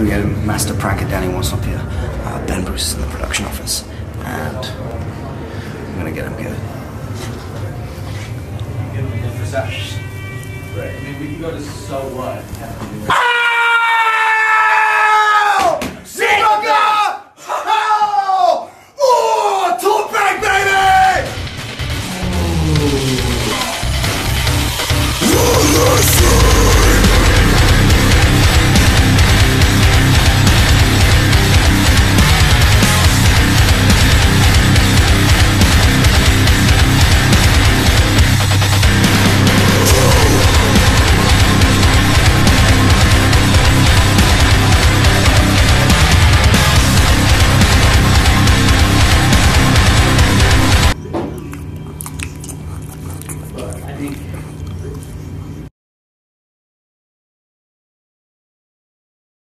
To get master prank at Danny Worsnop here. Uh, ben Bruce is in the production office, and I'm gonna get him good. Right. I mean, we can go to so what. think